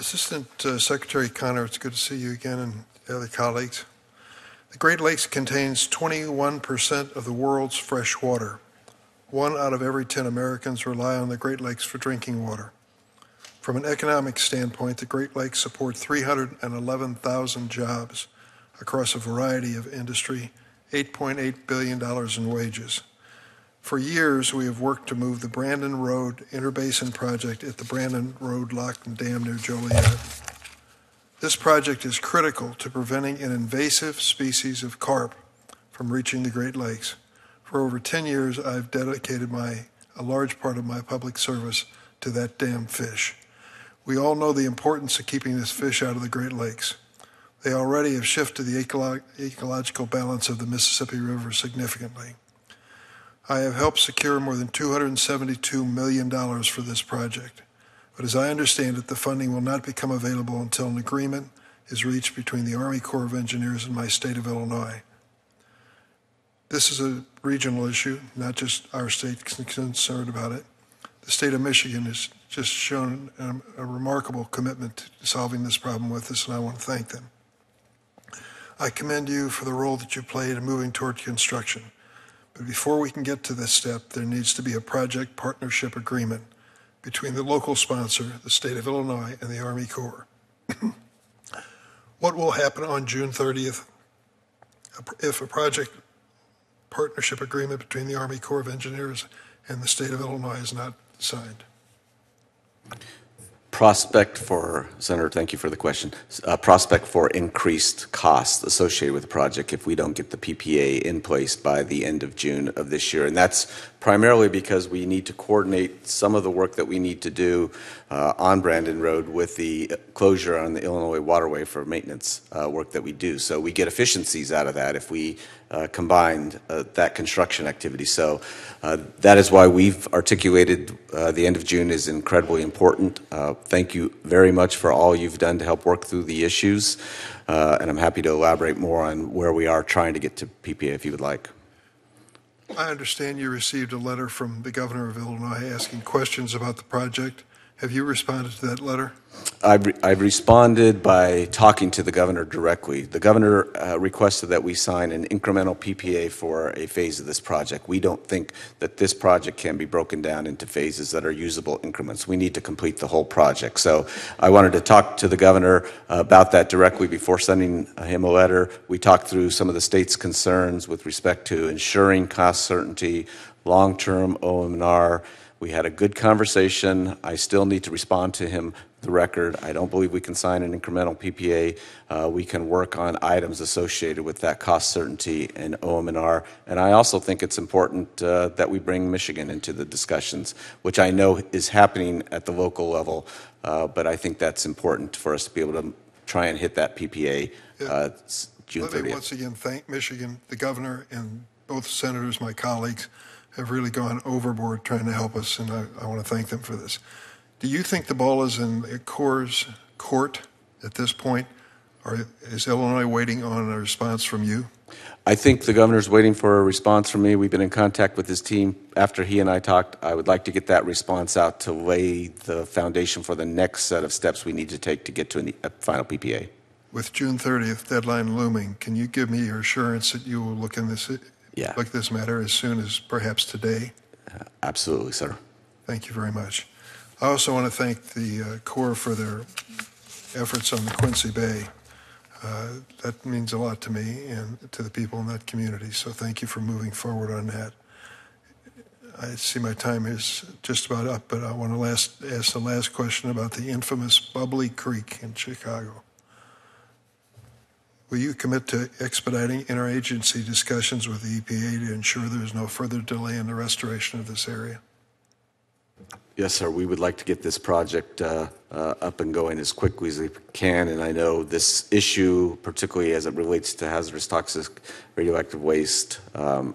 Assistant uh, Secretary Connor, it's good to see you again and the other colleagues. The Great Lakes contains 21% of the world's fresh water. One out of every 10 Americans rely on the Great Lakes for drinking water. From an economic standpoint, the Great Lakes support 311,000 jobs across a variety of industry, $8.8 billion in wages. For years, we have worked to move the Brandon Road Interbasin Project at the Brandon Road Lock and Dam near Joliet. This project is critical to preventing an invasive species of carp from reaching the Great Lakes. For over 10 years, I've dedicated my, a large part of my public service to that damn fish. We all know the importance of keeping this fish out of the Great Lakes. They already have shifted the ecolo- ecological balance of the Mississippi River significantly. I have helped secure more than $272 million for this project. But as I understand it, the funding will not become available until an agreement is reached between the Army Corps of Engineers and my state of Illinois. This is a regional issue, not just our state concerned about it. The state of Michigan has just shown a, a remarkable commitment to solving this problem with us, and I want to thank them. I commend you for the role that you played in moving toward construction. But before we can get to this step, there needs to be a project partnership agreement between the local sponsor, the state of Illinois, and the Army Corps. what will happen on June 30th if a project partnership agreement between the Army Corps of Engineers and the state of Illinois is not signed? Prospect for, Senator, thank you for the question, uh, prospect for increased costs associated with the project if we don't get the PPA in place by the end of June of this year. And that's primarily because we need to coordinate some of the work that we need to do uh, on Brandon Road with the closure on the Illinois waterway for maintenance uh, work that we do. So we get efficiencies out of that if we uh, combined uh, that construction activity. So uh, that is why we've articulated uh, the end of June is incredibly important. Thank you very much for all you've done to help work through the issues. Uh, and I'm happy to elaborate more on where we are trying to get to PPA if you would like. I understand you received a letter from the governor of Illinois asking questions about the project. Have you responded to that letter? I've, re- I've responded by talking to the governor directly. The governor uh, requested that we sign an incremental PPA for a phase of this project. We don't think that this project can be broken down into phases that are usable increments. We need to complete the whole project. So I wanted to talk to the governor about that directly before sending him a letter. We talked through some of the state's concerns with respect to ensuring cost certainty, long-term OM&R, we had a good conversation. I still need to respond to him the record. I don't believe we can sign an incremental PPA. Uh, we can work on items associated with that cost certainty and OM&R. And I also think it's important uh, that we bring Michigan into the discussions, which I know is happening at the local level. Uh, but I think that's important for us to be able to try and hit that PPA uh, June Let 30th. me once again thank Michigan, the governor, and both senators, my colleagues have really gone overboard trying to help us, and I, I want to thank them for this. Do you think the ball is in the Corps' court at this point? Or is Illinois waiting on a response from you? I think the governor's waiting for a response from me. We've been in contact with his team. After he and I talked, I would like to get that response out to lay the foundation for the next set of steps we need to take to get to a final PPA. With June 30th deadline looming, can you give me your assurance that you will look in this Yeah. look this matter as soon as perhaps today? Absolutely, sir. Thank you very much. I also want to thank the uh, Corps for their efforts on the Quincy Bay. Uh, that means a lot to me and to the people in that community, so thank you for moving forward on that. I see my time is just about up, but I want to last, ask the last question about the infamous Bubbly Creek in Chicago. Will you commit to expediting interagency discussions with the EPA to ensure there is no further delay in the restoration of this area? Yes, sir. We would like to get this project uh, uh, up and going as quickly as we can. And I know this issue, particularly as it relates to hazardous toxic radioactive waste, um,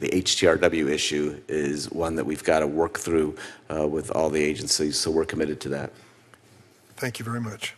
the HTRW issue is one that we've got to work through uh, with all the agencies. So we're committed to that. Thank you very much.